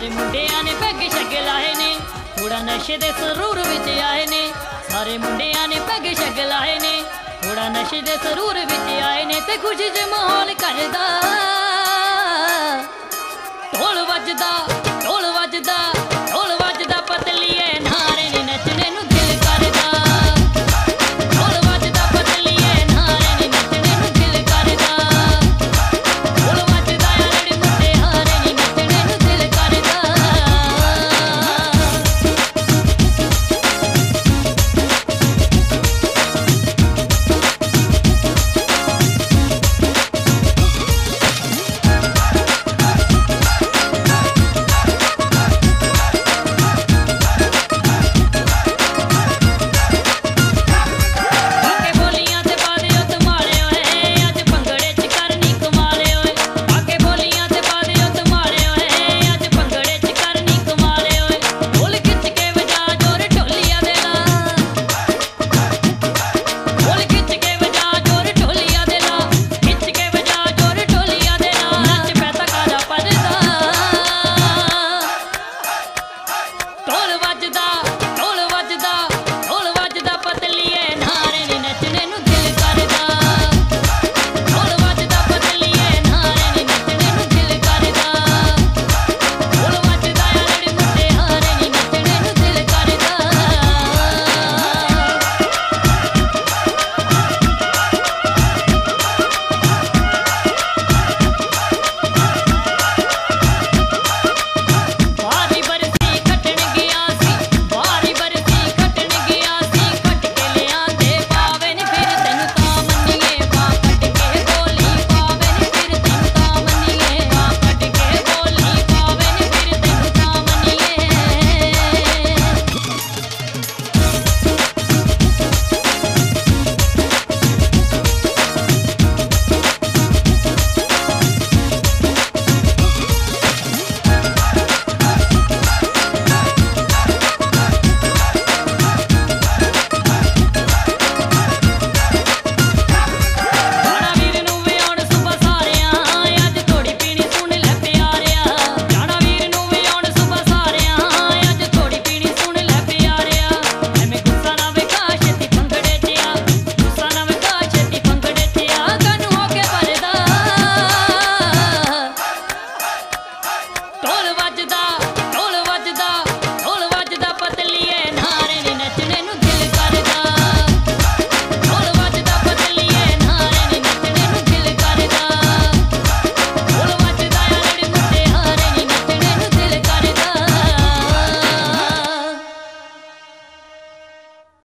ਸਾਰੇ ਮੁੰਡਿਆਂ ਨੇ ਪੈਗ ਸ਼ੱਗ ਲਾਏ ਨੇ। ਥੋੜਾ ਨਸ਼ੇ ਦੇ ਸਰੂਰ ਵਿੱਚ ਆਏ ਨੇ। ਸਾਰੇ ਮੁੰਡਿਆਂ ਨੇ ਪੈਗ ਸ਼ੱਗ ਲਾਏ ਨੇ। ਥੋੜਾ ਨਸ਼ੇ ਦੇ ਸਰੂਰ ਵਿੱਚ ਆਏ ਨੇ ਤੇ ਖੁਸ਼ੀ ਚ ਮਾਹੌਲ ਕਰਦਾ।